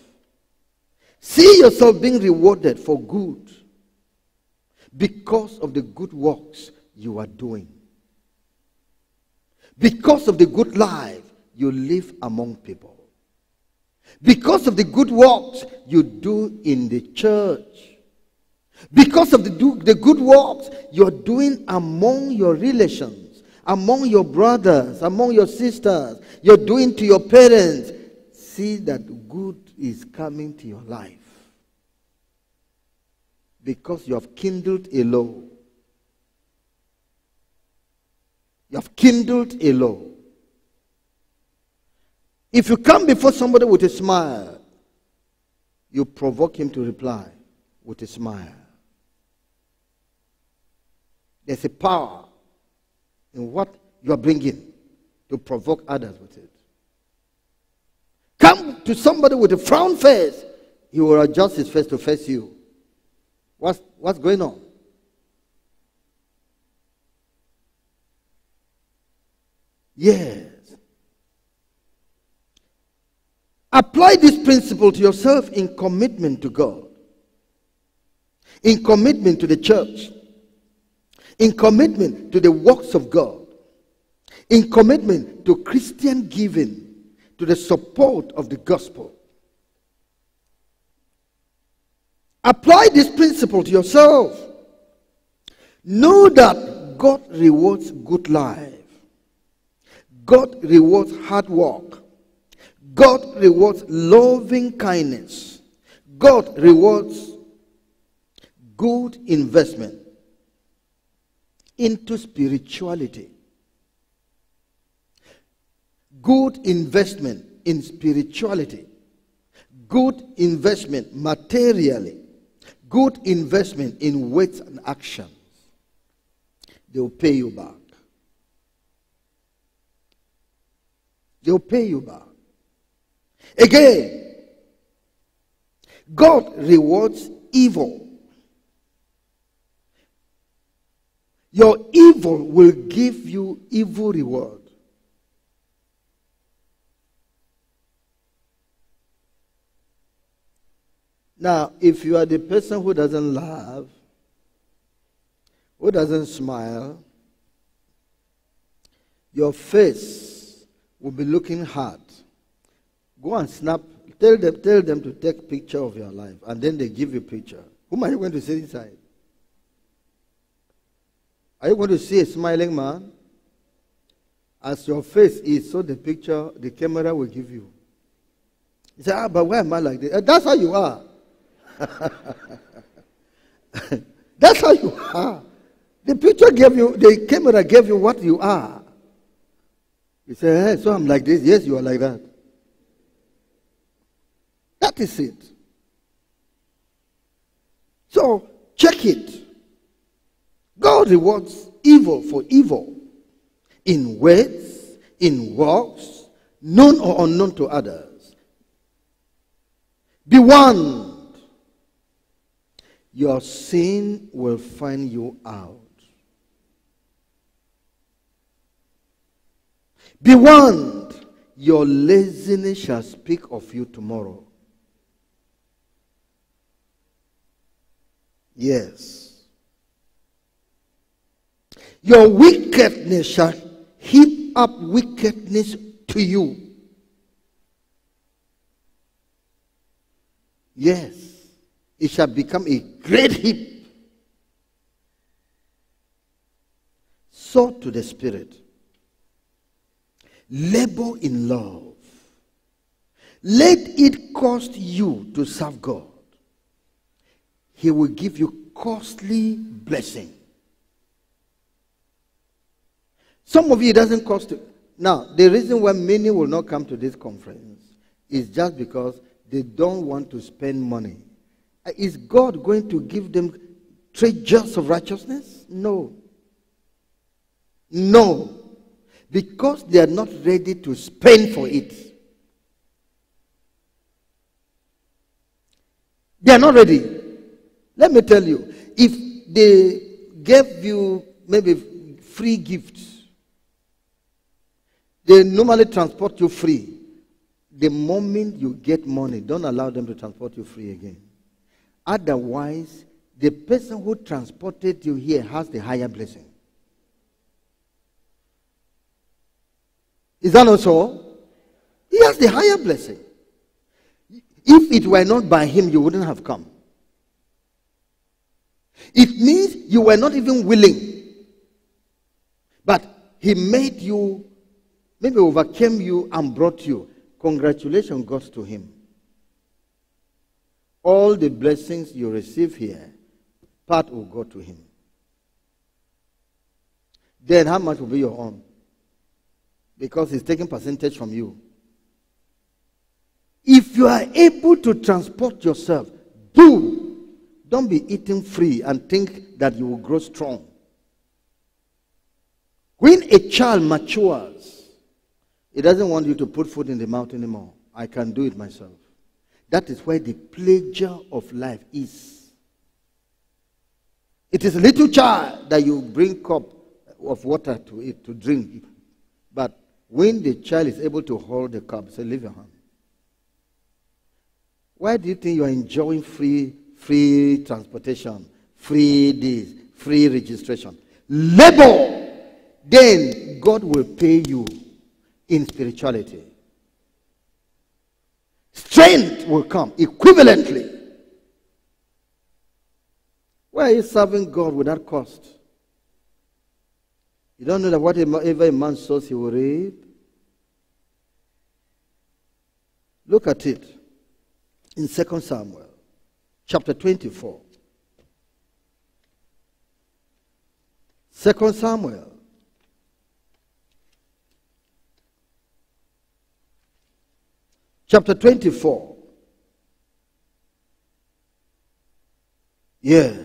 S1: See yourself being rewarded for good because of the good works you are doing. Because of the good life you live among people. Because of the good works you do in the church. Because of the, do, the good works you're doing among your relations, among your brothers, among your sisters, you're doing to your parents. See that good is coming to your life. Because you have kindled a law. You have kindled a law. If you come before somebody with a smile, you provoke him to reply with a smile. There's a power in what you are bringing to provoke others with it. Come to somebody with a frown face, he will adjust his face to face you. What's, what's going on? Yes. Apply this principle to yourself in commitment to God, in commitment to the church, in commitment to the works of God, in commitment to Christian giving, to the support of the gospel. Apply this principle to yourself. Know that God rewards good life. God rewards hard work. God rewards loving kindness. God rewards good investment into spirituality. Good investment in spirituality. Good investment materially. Good investment in words and actions. They will pay you back. They will pay you back. Again, God rewards evil. Your evil will give you evil reward. Now, if you are the person who doesn't laugh, who doesn't smile, your face will be looking hard. Go and snap. Tell them, tell them to take picture of your life, and then they give you picture. Whom are you going to sit inside? Are you going to see a smiling man? As your face is, so the picture, the camera will give you. You say, ah, but why am I like this? That's how you are. [LAUGHS] That's how you are. The picture gave you, the camera gave you what you are. You say, hey, so I'm like this. Yes, you are like that. That is it. So check it. God rewards evil for evil in words, in works, known or unknown to others. Be warned. your sin will find you out. Be warned, your laziness shall speak of you tomorrow. Yes. Your wickedness shall heap up wickedness to you. Yes. It shall become a great heap. Sow to the Spirit. Labor in love. Let it cost you to serve God. He will give you costly blessing. Some of you, it doesn't cost. You. Now, the reason why many will not come to this conference is just because they don't want to spend money. Uh, is God going to give them treasures of righteousness? No. No. Because they are not ready to spend for it. They are not ready. Let me tell you, if they gave you maybe free gifts, they normally transport you free. The moment you get money, don't allow them to transport you free again. Otherwise, the person who transported you here has the higher blessing. Is that not so? He has the higher blessing. If it were not by him, you wouldn't have come. It means you were not even willing. But he made you, maybe overcame you and brought you. Congratulations goes to him. All the blessings you receive here, part will go to him. Then how much will be your own? Because he's taking percentage from you. If you are able to transport yourself, do don't be eating free and think that you will grow strong. When a child matures, he doesn't want you to put food in the mouth anymore. I can do it myself. That is where the pleasure of life is. It is a little child that you bring cup of water to eat, to drink. But when the child is able to hold the cup, say, leave your hand. Why do you think you are enjoying free free transportation, free this, free registration. Labor, then God will pay you in spirituality. Strength will come equivalently. Why are you serving God without cost? You don't know that whatever a man sows, he will reap. Look at it in 2 Samuel chapter 24. Second Samuel. Chapter 24. Yes.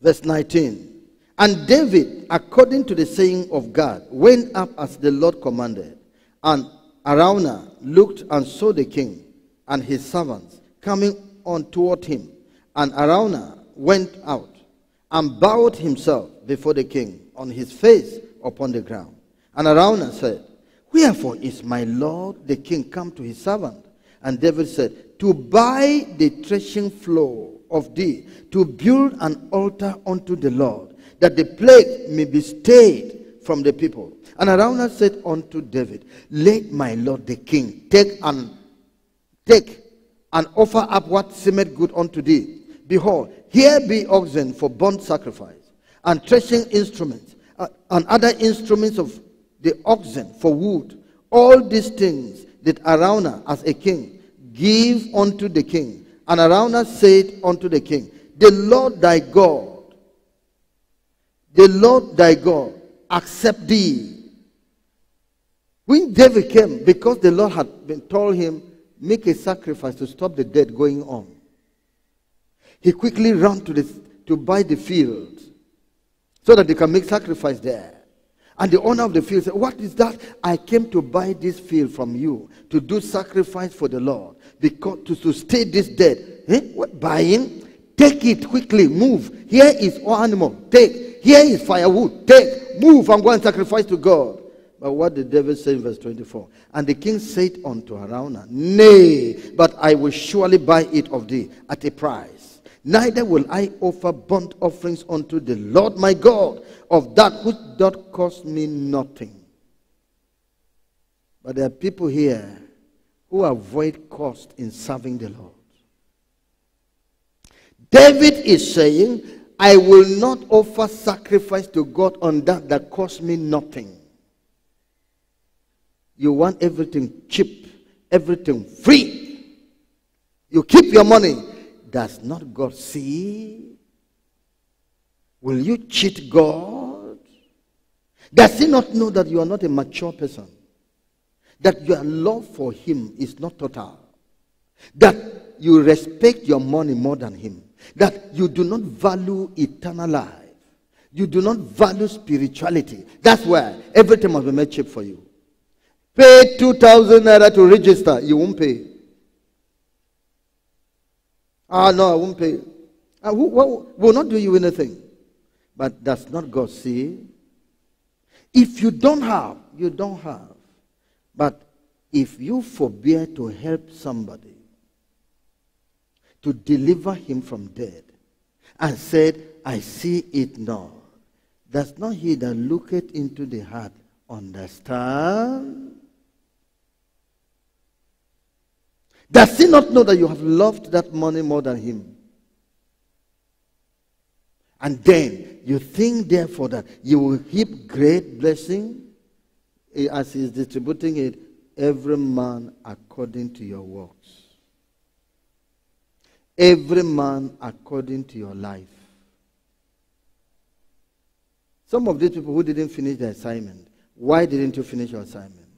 S1: Verse 19. And David, according to the saying of God, went up as the Lord commanded, and Araunah looked and saw the king and his servants coming on toward him. And Araunah went out and bowed himself before the king on his face upon the ground. And Araunah said, Wherefore is my lord the king come to his servant? And David said, To buy the threshing floor of thee, to build an altar unto the Lord, that the plague may be stayed from the people. And Araunah said unto David, Let my lord the king take and take and offer up what seemeth good unto thee. Behold, here be oxen for burnt sacrifice, and threshing instruments, uh, and other instruments of the oxen for wood. All these things did Araunah as a king give unto the king. And Araunah said unto the king, The Lord thy God, the Lord thy God, accept thee when David came, because the Lord had been told him, make a sacrifice to stop the dead going on, he quickly ran to, the, to buy the field so that they can make sacrifice there. And the owner of the field said, What is that? I came to buy this field from you to do sacrifice for the Lord because to, sustain this dead. Eh? What buying? Take it quickly, move. Here is all animal. Take. Here is firewood. Take. Move and go and sacrifice to God. But what the devil said in verse 24? And the king said unto Araunah, Nay, but I will surely buy it of thee at a price. Neither will I offer burnt offerings unto the Lord my God of that which doth cost me nothing. But there are people here who avoid cost in serving the Lord. David is saying, I will not offer sacrifice to God on that that cost me nothing. You want everything cheap, everything free. You keep your money. Does not God see? Will you cheat God? Does he not know that you are not a mature person? That your love for him is not total? That you respect your money more than him? That you do not value eternal life? You do not value spirituality? That's why everything must be made cheap for you. Pay 2,000 naira to register, you won't pay. Ah, no, I won't pay. Ah, will not do you anything. But does not God see? If you don't have, you don't have. But if you forbear to help somebody, to deliver him from death, and said, I see it now, does not he that looketh into the heart understand? Does he not know that you have loved that money more than him? And then you think, therefore, that you will heap great blessing eh, as he is distributing it, every man according to your works. Every man according to your life. Some of these people who didn't finish their assignment, why didn't you finish your assignment?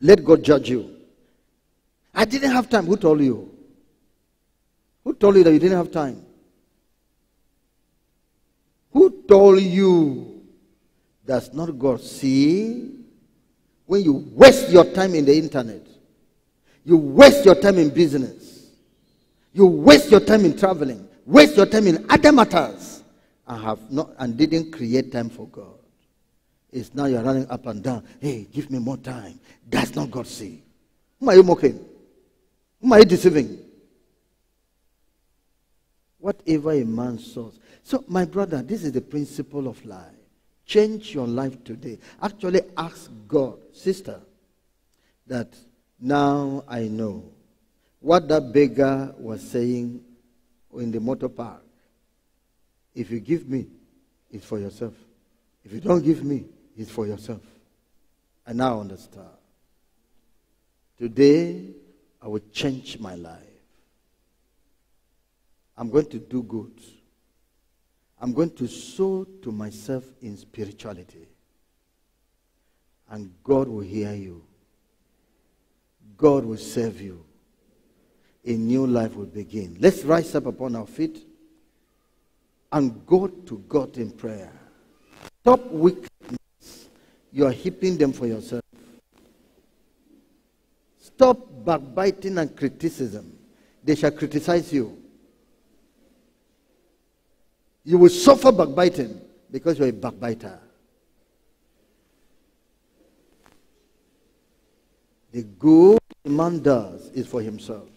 S1: Let God judge you. I didn't have time. Who told you? Who told you that you didn't have time? Who told you? Does not God see? When you waste your time in the internet, you waste your time in business, you waste your time in traveling, waste your time in other matters, and have not and didn't create time for God. It's now you're running up and down. Hey, give me more time. Does not God see? Who are you mocking? Whom are you deceiving? Whatever a man sows. So, my brother, this is the principle of life. Change your life today. Actually, ask God, sister, that now I know what that beggar was saying in the motor park. If you give me, it's for yourself. If you don't give me, it's for yourself. I now understand. Today, I will change my life. I'm going to do good. I'm going to sow to myself in spirituality. And God will hear you. God will serve you. A new life will begin. Let's rise up upon our feet and go to God in prayer. Stop wickedness. You are heaping them for yourself. Stop backbiting and criticism. They shall criticize you. You will suffer backbiting because you're a backbiter. The good a man does is for himself.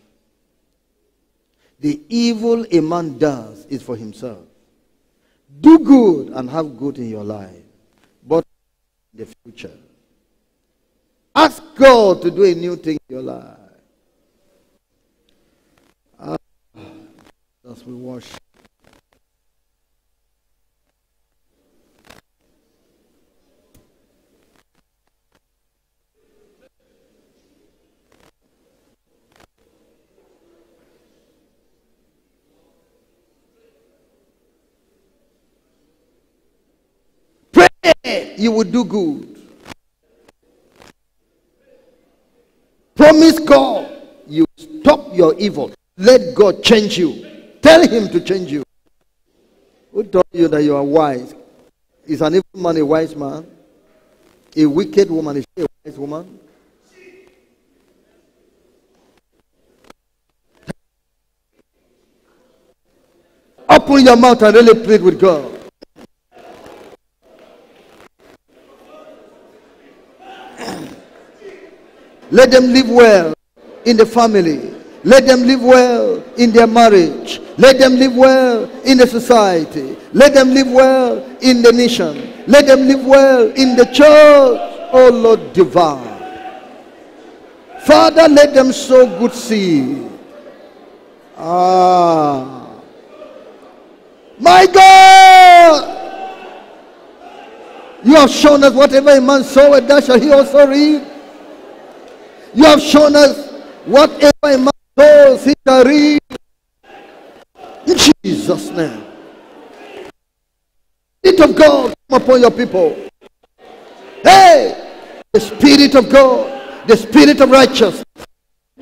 S1: The evil a man does is for himself. Do good and have good in your life, but in the future. Ask God to do a new thing in your life. Ah, as we worship. You will do good. Promise God you stop your evil. Let God change you. Tell Him to change you. Who told you that you are wise? Is an evil man a wise man? A wicked woman is a wise woman? Open your mouth and really plead with God. Let them live well in the family. Let them live well in their marriage. Let them live well in the society. Let them live well in the nation. Let them live well in the church. Oh Lord divine. Father, let them sow good seed. Ah. My God! You have shown us whatever a man soweth, that shall he also reap. You have shown us whatever a man sows, he shall reap. In Jesus' name. Spirit of God come upon your people. Hey! The Spirit of God, the Spirit of righteousness.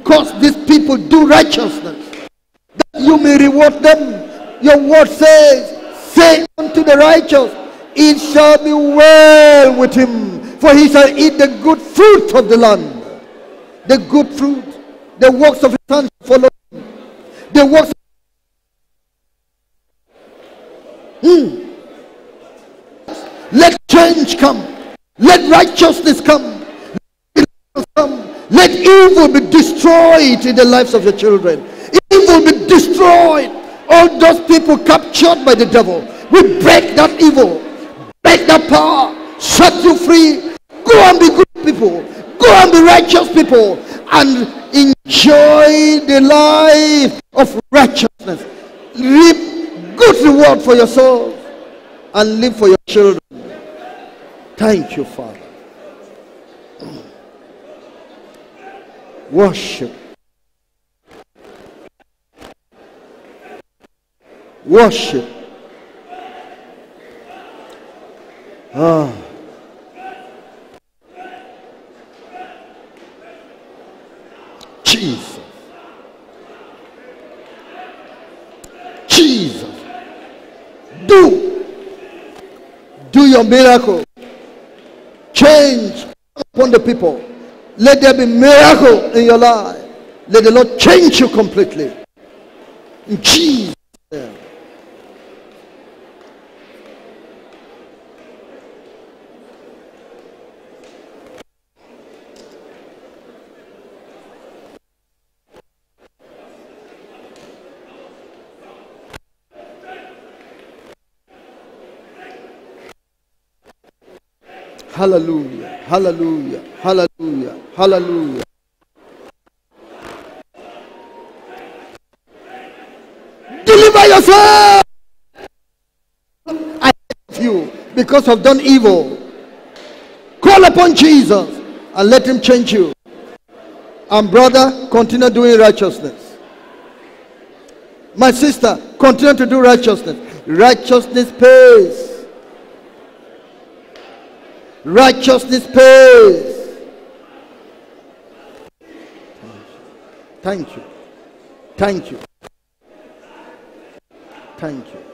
S1: Cause these people do righteousness. That you may reward them. Your word says, Say unto the righteous, It shall be well with him, for he shall eat the good fruit of the land the good fruit, the works of his hands follow him. The works of Hmm. Let change come. Let righteousness come. Let, come. Let evil be destroyed in the lives of your children. Evil be destroyed. All those people captured by the devil. We break that evil. Break that power. Set you free. Go and be good people. Go and be righteous people and enjoy the life of righteousness. Reap good reward for yourself and live for your children. Thank you, Father. Worship. Worship. Ah. Jesus. Jesus. Do. Do your miracle. Change upon the people. Let there be miracle in your life. Let the Lord change you completely. In Jesus' name. Hallelujah. Hallelujah. Hallelujah. Hallelujah. Deliver yourself. I love you because of done evil. Call upon Jesus and let him change you. And brother, continue doing righteousness. My sister, continue to do righteousness. Righteousness pays. Righteousness pays. Thank you. Thank you. Thank you.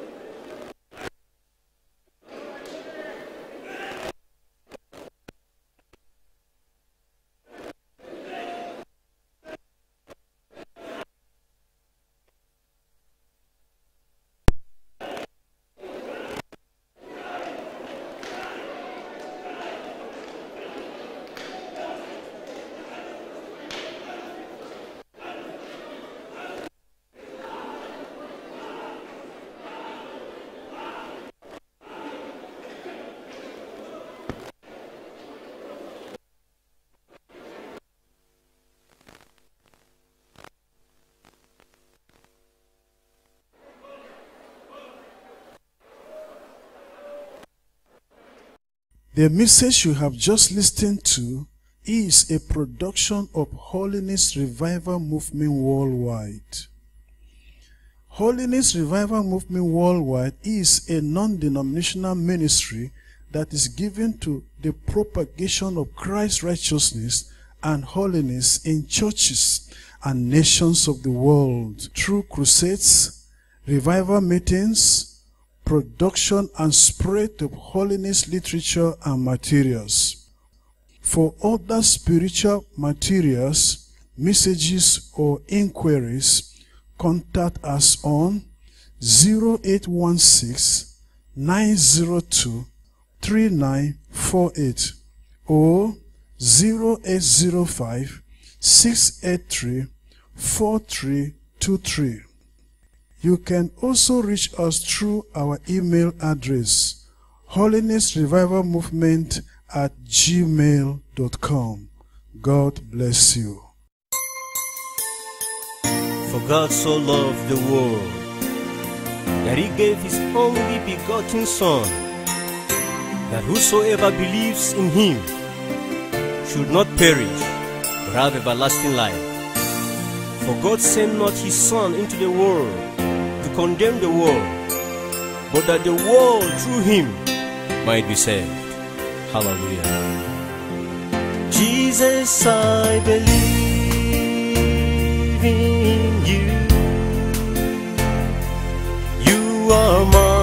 S2: The message you have just listened to is a production of Holiness Revival Movement Worldwide. Holiness Revival Movement Worldwide is a non-denominational ministry that is given to the propagation of Christ's righteousness and holiness in churches and nations of the world through crusades, revival meetings, production and spread of holiness literature and materials. For other spiritual materials, messages, or inquiries, contact us on 0816 902 3948 or 0805 683 4323. You can also reach us through our email address, holinessrevivalmovement at gmail.com. God bless you.
S3: For God so loved the world that he gave his only begotten Son, that whosoever believes in him should not perish, but have everlasting life. For God sent not his Son into the world Condemn the world, but that the world through him might be saved. Hallelujah. Jesus, I believe in you. You are my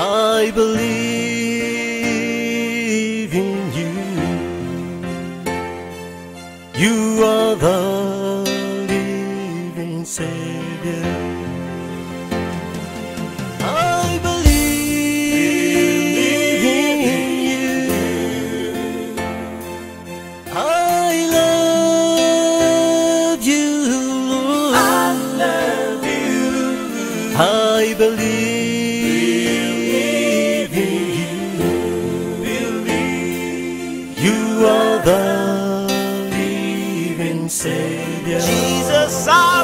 S3: I believe in you. You are side.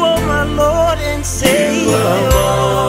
S3: Are my Lord and Savior.